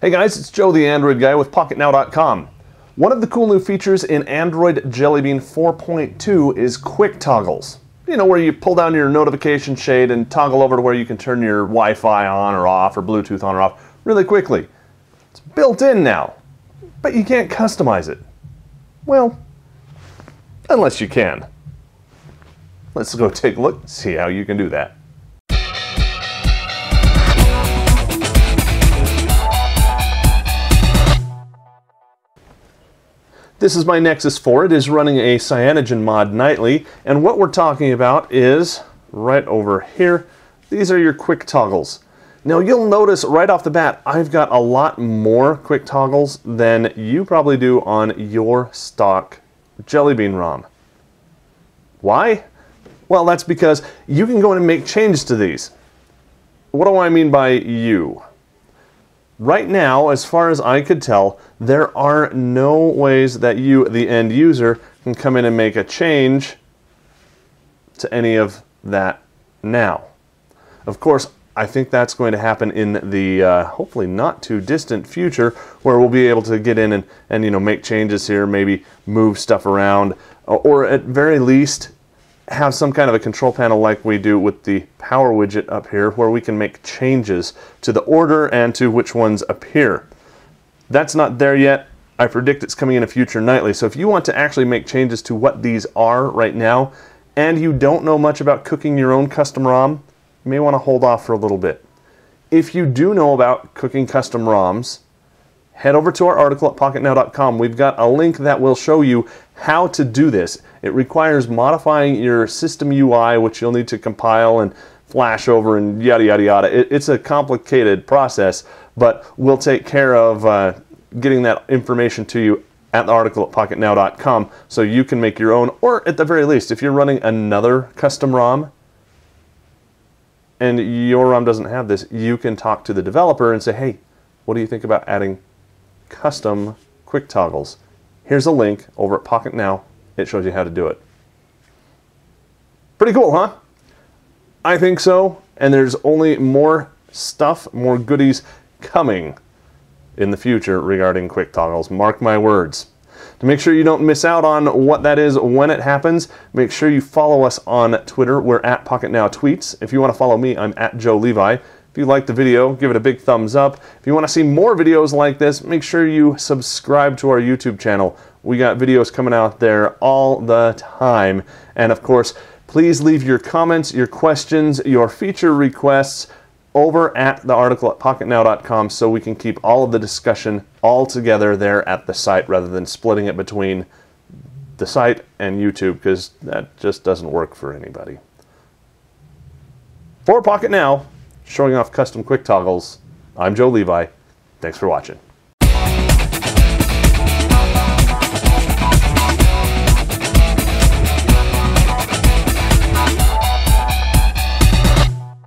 Hey guys, it's Joe the Android guy with PocketNow.com. One of the cool new features in Android Jelly Bean 4.2 is quick toggles. You know, where you pull down your notification shade and toggle over to where you can turn your Wi Fi on or off or Bluetooth on or off really quickly. It's built in now, but you can't customize it. Well, unless you can. Let's go take a look, see how you can do that. This is my Nexus 4. It is running a CyanogenMod nightly, and what we're talking about is right over here. These are your quick toggles. Now you'll notice right off the bat, I've got a lot more quick toggles than you probably do on your stock Jelly Bean ROM. Why? Well, that's because you can go in and make changes to these. What do I mean by you? Right now, as far as I could tell, there are no ways that you, the end user, can come in and make a change to any of that now. Of course, I think that's going to happen in the uh, hopefully not too distant future, where we'll be able to get in and, and you know make changes here, maybe move stuff around, or at very least have some kind of a control panel like we do with the power widget up here where we can make changes to the order and to which ones appear. That's not there yet. I predict it's coming in a future nightly. So if you want to actually make changes to what these are right now and you don't know much about cooking your own custom ROM, you may want to hold off for a little bit. If you do know about cooking custom ROMs, head over to our article at pocketnow.com. We've got a link that will show you how to do this. It requires modifying your system UI, which you'll need to compile and flash over and yada yada yada. It, it's a complicated process, but we'll take care of uh, getting that information to you at the article at pocketnow.com so you can make your own, or at the very least, if you're running another custom ROM and your ROM doesn't have this, you can talk to the developer and say, hey, what do you think about adding custom quick toggles. Here's a link over at Pocket Now. It shows you how to do it. Pretty cool, huh? I think so. And there's only more stuff, more goodies coming in the future regarding quick toggles. Mark my words. To make sure you don't miss out on what that is when it happens, make sure you follow us on Twitter. We're at Pocket Now Tweets. If you want to follow me, I'm at Joe Levi. If you liked the video, give it a big thumbs up. If you want to see more videos like this, make sure you subscribe to our YouTube channel. We got videos coming out there all the time. And of course, please leave your comments, your questions, your feature requests over at the article at pocketnow.com so we can keep all of the discussion all together there at the site rather than splitting it between the site and YouTube because that just doesn't work for anybody. For Pocket Now, showing off custom quick toggles. I'm Joe Levi. Thanks for watching.